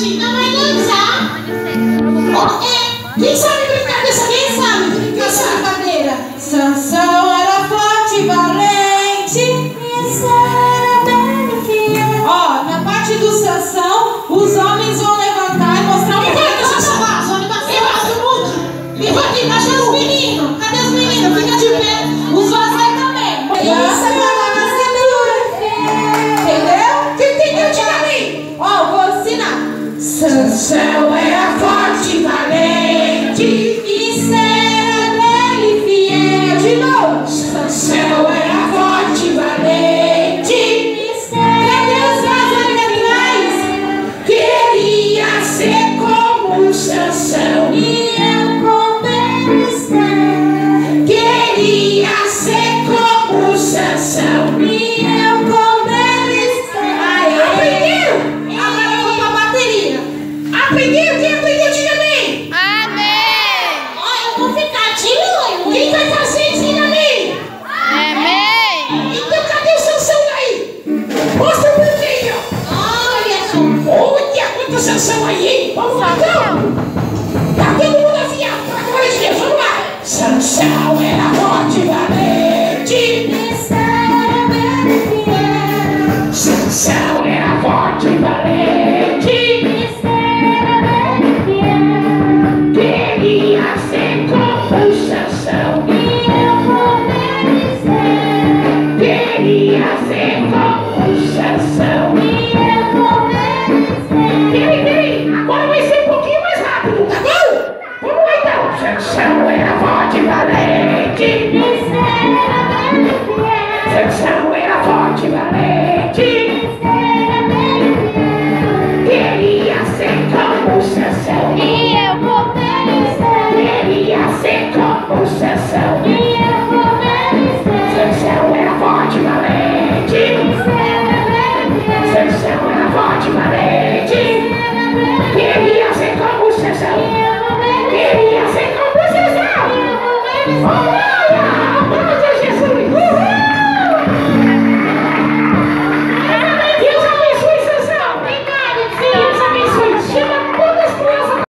Não vai dançar. Oh. É, quem sabe brincar tá dessa? Quem sabe brincar tá dessa cadeira? Sansão era forte e valente. Santo é a forte valente. Aprendeu? Quem aprendeu, diga amém. Amém. Ó, eu vou ficar de olho. Quem vai fazer, diga amém. Amém. Então, cadê o Sansão aí? Mostra um pouquinho. Olha, olha quanta sanção aí, hein? Vamos lá, então. Tá todo mundo afiado. Agora de Deus, vamos lá. Sansão era forte, valeu. E eu vou ter. Seria assim como possessão.